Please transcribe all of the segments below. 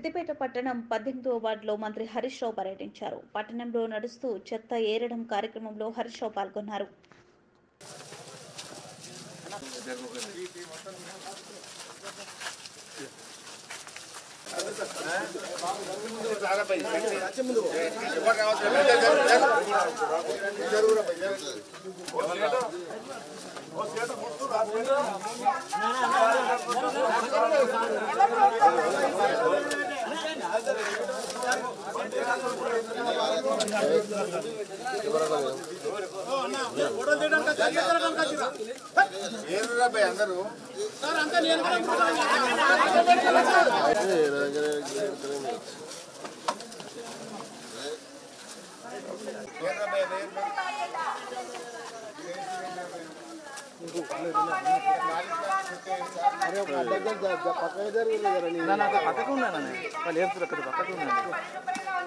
సిద్దిపేట పట్టణం పద్దెనిమిదో వార్డులో మంత్రి హరీష్ రావు పర్యటించారు. పట్టణంలో నడుస్తూ చెత్త ఏరడం కార్యక్రమంలో హరీష్ రావు పాల్గొన్నారు. అందరూ పక్కకు ఉన్నాను వాళ్ళు ఏడుతున్నారు అక్కడ పక్కకు ఉన్నాను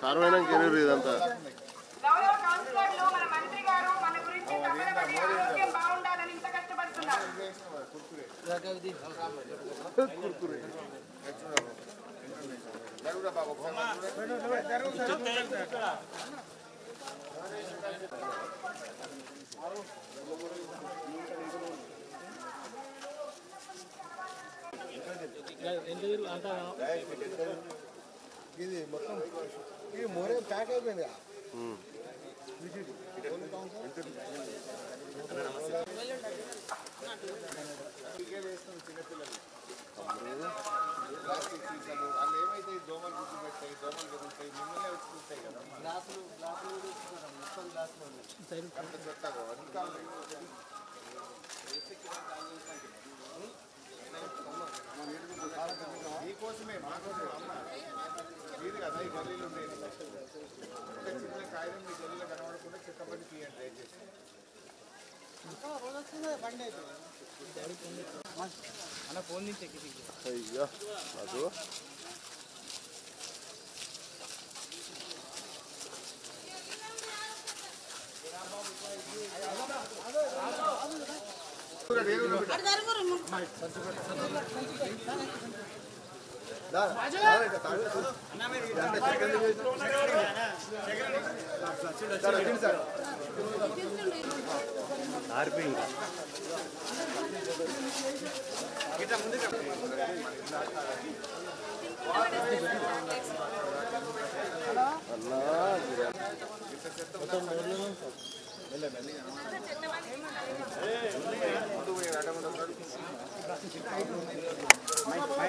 సారమైన కెరీర్ ఇదంతా గౌరవ ఇది మొత్తం ఇది మోరే ప్యాక్ అయిపోయింది ప్లాస్టిక్ సీసాలు వాళ్ళు ఏమైతే ఈ దోమలు గుర్తు పెట్టాయి దోమలు కదులుతాయి మిమ్మల్ని వచ్చి చూస్తాయి కదా గ్లాసులు గ్లాసులు మొత్తం గ్లాసులు అంత చెత్తగా మీరు కదా ఈ గల్లీలు ఉండేది ఒక చిన్న కాగితం మీ గల్లీలో కనబడకుండా చెత్త పని తీయండి దయచేసి అయ్యో అదో ఆర్పి ఇంకా ఇట్లా ముందుకు మై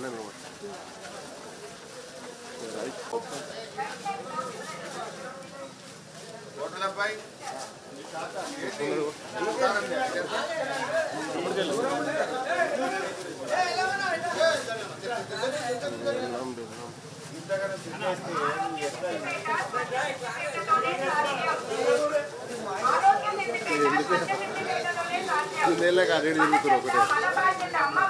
Anna Mewat. Right. ఎందుకు నీళ్ళకి అడిగి తిరుగుతారు ఒకటే